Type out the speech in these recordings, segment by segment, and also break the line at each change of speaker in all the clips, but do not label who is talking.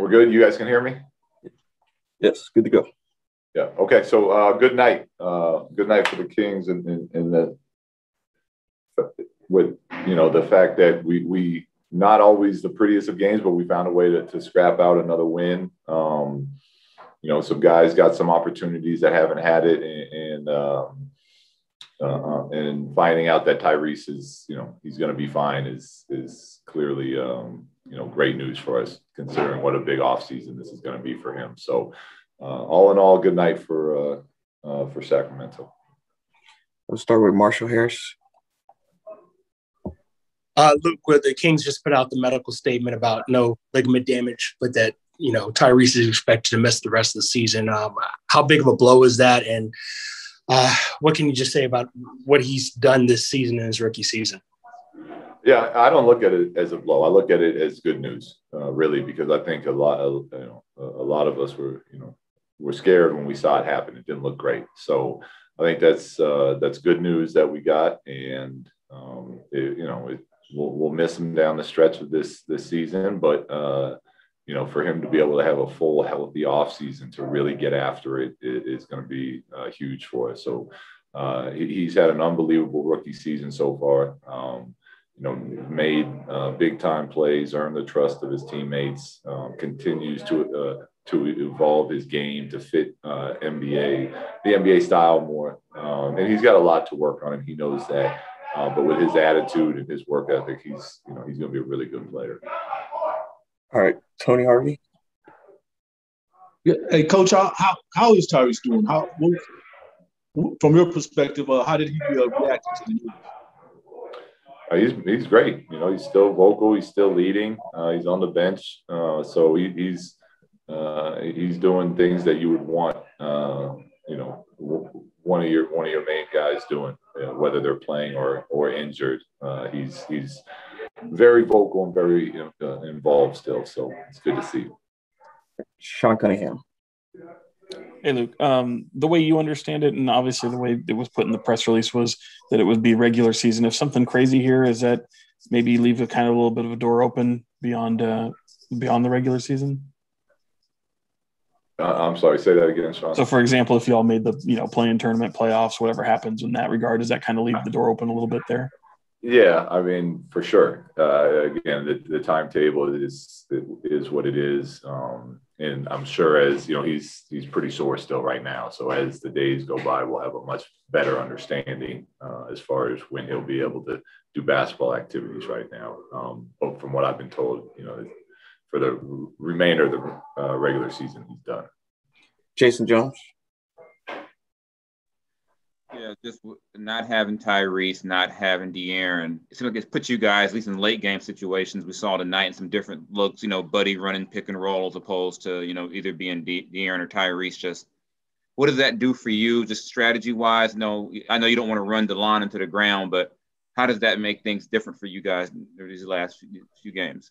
We're good. You guys can hear me?
Yes, good to go.
Yeah. Okay. So uh, good night. Uh, good night for the Kings, and and, and the with you know the fact that we we not always the prettiest of games, but we found a way to, to scrap out another win. Um, you know, some guys got some opportunities that haven't had it, and, and um, uh, and finding out that Tyrese is, you know, he's going to be fine is is clearly, um, you know, great news for us considering what a big offseason this is going to be for him. So, uh, all in all, good night for uh, uh for Sacramento.
Let's start with Marshall Harris.
Uh, Luke, where the Kings just put out the medical statement about no ligament damage, but that you know Tyrese is expected to miss the rest of the season. Um, how big of a blow is that, and uh, what can you just say about what he's done this season in his rookie season?
Yeah, I don't look at it as a blow. I look at it as good news, uh, really, because I think a lot of you know a lot of us were you know were scared when we saw it happen. It didn't look great, so I think that's uh, that's good news that we got, and um, it, you know it, we'll, we'll miss him down the stretch of this this season, but uh, you know, for him to be able to have a full healthy off season to really get after it is going to be uh, huge for us. So uh, he's had an unbelievable rookie season so far. Um, you know, made uh, big time plays, earned the trust of his teammates, um, continues to uh, to evolve his game to fit uh, NBA the NBA style more, um, and he's got a lot to work on, and he knows that. Uh, but with his attitude and his work ethic, he's you know he's going to be a really good player.
All right, Tony Harvey.
Yeah, hey, Coach, how how, how is Tyrese doing? How from your perspective, uh, how did he uh, react to the news?
Uh, he's he's great. You know, he's still vocal. He's still leading. Uh, he's on the bench, uh, so he, he's uh, he's doing things that you would want. Uh, you know, one of your one of your main guys doing, whether they're playing or or injured. Uh, he's he's very vocal and very involved still. So it's good to see.
Sean Cunningham.
Hey Luke, um, the way you understand it, and obviously the way it was put in the press release was that it would be regular season. If something crazy here is that maybe leave a kind of a little bit of a door open beyond uh, beyond the regular season.
Uh, I'm sorry, say that again, Sean.
So, for example, if y'all made the you know play-in tournament playoffs, whatever happens in that regard, does that kind of leave the door open a little bit there?
Yeah, I mean, for sure. Uh, again, the, the timetable is is what it is, um, and I'm sure as you know, he's he's pretty sore still right now. So as the days go by, we'll have a much better understanding uh, as far as when he'll be able to do basketball activities right now. Um, but from what I've been told, you know, for the remainder of the uh, regular season, he's done.
Jason Jones.
Yeah, just not having Tyrese, not having De'Aaron. It seems like it's put you guys, at least in late game situations, we saw tonight in some different looks, you know, Buddy running pick and roll as opposed to, you know, either being De- De'Aaron or Tyrese. Just what does that do for you, just strategy wise? No, I know you don't want to run Delon into the ground, but how does that make things different for you guys these last few games?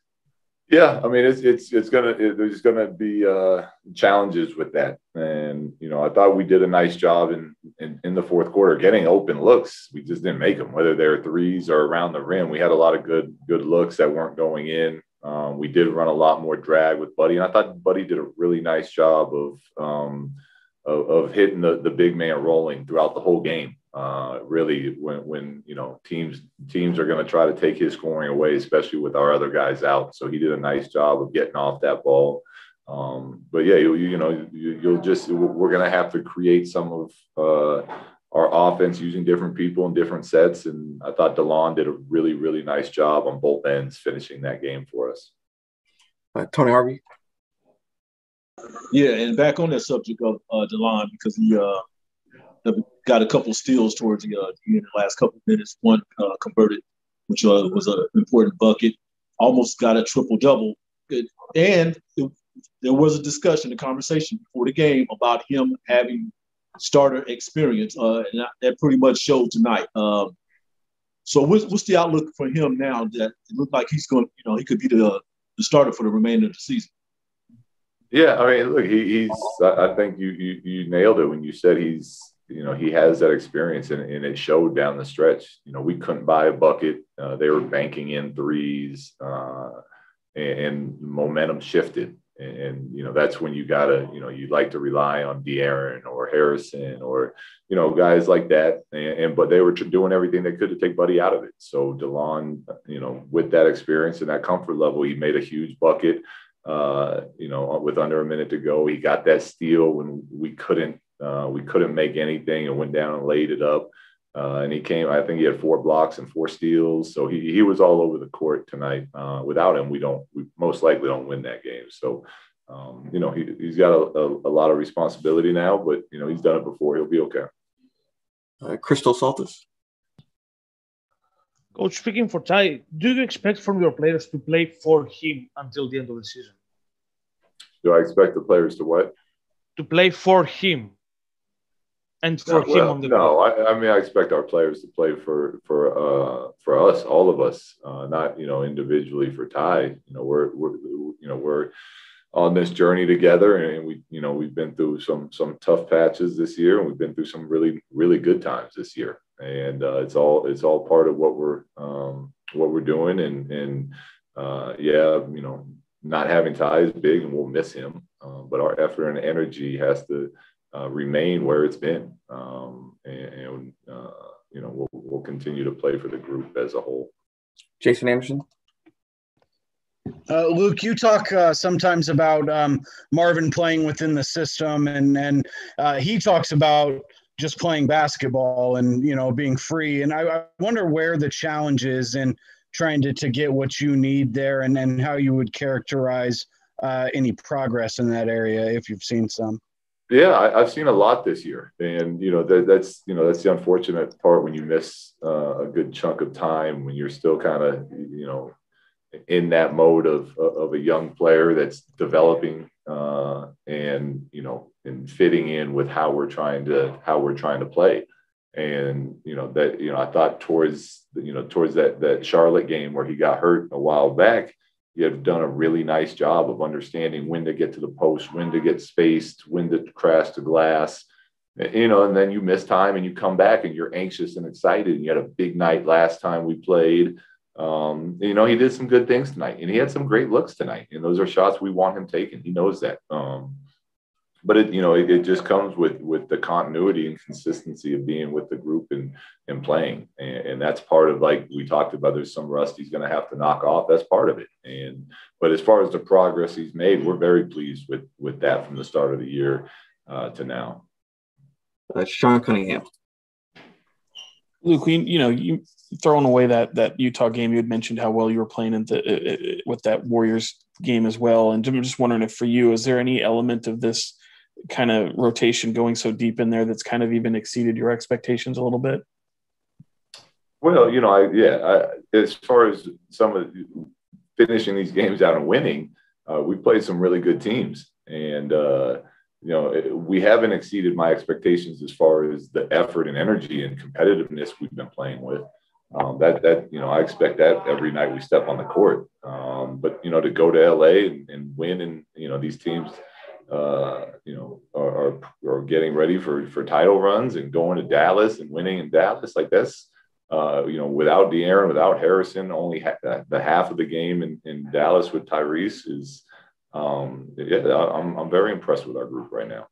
Yeah, I mean it's it's it's gonna it, there's gonna be uh, challenges with that, and you know I thought we did a nice job in, in, in the fourth quarter getting open looks. We just didn't make them, whether they're threes or around the rim. We had a lot of good good looks that weren't going in. Um, we did run a lot more drag with Buddy, and I thought Buddy did a really nice job of um, of, of hitting the the big man rolling throughout the whole game uh, really when when you know teams teams are going to try to take his scoring away, especially with our other guys out. So he did a nice job of getting off that ball. Um, but yeah, you, you know you, will just we're going to have to create some of uh, our offense using different people in different sets. And I thought Delon did a really really nice job on both ends finishing that game for us.
Uh, Tony Harvey.
Yeah, and back on that subject of uh, Delon because he uh, got a couple steals towards the, uh, the, last couple minutes. One uh, converted, which uh, was an important bucket. Almost got a triple double, and it, there was a discussion, a conversation before the game about him having starter experience, uh, and that pretty much showed tonight. Um, so, what's, what's the outlook for him now? That it looked like he's going, you know, he could be the the starter for the remainder of the season.
Yeah, I mean, look, he, he's. I think you, you you nailed it when you said he's you know he has that experience and, and, it showed down the stretch you know we couldn't buy a bucket uh, they were banking in threes uh, and, and, momentum shifted And, and, you know, that's when you gotta, you know, you like to rely on De'Aaron or Harrison or, you know, guys like that. And, but they were doing everything they could to take Buddy out of it. So Delon, you know, with that experience and that comfort level, he made a huge bucket. Uh, you know, with under a minute to go, he got that steal when we couldn't uh, we couldn't make anything and went down and laid it up. Uh, and he came, I think he had four blocks and four steals. So he, he was all over the court tonight. Uh, without him, we don't, we most likely don't win that game. So, um, you know, he, he's got a, a, a, lot of responsibility now, but, you know, he's done it before. He'll be okay.
Uh, Crystal Saltis.
Coach, speaking for Ty, do you expect from your players to play for him until the end of the season?
Do I expect the players to what?
To play for him and for no, him well, on the
no I, I, mean i expect our players to play for for uh for us all of us uh not you know individually for ty. You know we're we're you know we're on this journey together and we you know we've been through some some tough patches this year and we've been through some really really good times this year. And uh, it's all it's all part of what we're um what we're doing and and uh yeah you know not having ty is big and we'll miss him uh, but our effort and energy has to uh, remain where it's been. Um, and, and uh, you know, we'll, we'll continue to play for the group as a whole.
Jason Anderson.
Uh, Luke, you talk uh, sometimes about um, Marvin playing within the system, and and uh, he talks about just playing basketball and you know being free. And I, I wonder where the challenge is in trying to to get what you need there, and and how you would characterize uh, any progress in that area if you've seen some.
Yeah, I, have seen a lot this year, and you know that, that's you know that's the unfortunate part when you miss uh, a good chunk of time when you're still kind of you know in that mode of of a young player that's developing uh, and you know and fitting in with how we're trying to how we're trying to play, and you know that you know I thought towards you know towards that that Charlotte game where he got hurt a while back you have done a really nice job of understanding when to get to the post, when to get spaced, when to crash the glass, you know, and then you miss time and you come back and you're anxious and excited. And you had a big night last time we played. Um, you know, he did some good things tonight and he had some great looks tonight. And those are shots we want him taking. He knows that. Um, but it you know it, it, just comes with with the continuity and consistency of being with the group and and playing. And, and that's part of like we talked about there's some rust he's going to have to knock off. That's part of it. And but as far as the progress he's made we're very pleased with with that from the start of the year uh, to now.
Uh, sean cunningham.
Luke you, you know you throwing away that that utah game you had mentioned how well you were playing in the, uh, uh with that warriors game as well. And i'm just wondering if for you is there any element of this kind of rotation going so deep in there that's kind of even exceeded your expectations a little bit?
Well, you know, I yeah, I, as far as some of finishing these games out and winning, uh, we played some really good teams, and uh, you know, we haven't exceeded my expectations as far as the effort and energy and competitiveness we've been playing with. Um, that that you know, I expect that every night we step on the court. Um, but you know, to go to LA and, and win, and you know, these teams uh, you know, are, are, getting ready for, for title runs and going to Dallas and winning in Dallas. Like that's, uh, you know, without De'Aaron, without Harrison, only ha- the half of the game in, in Dallas with Tyrese is, um, yeah, I'm, I'm very impressed with our group right now.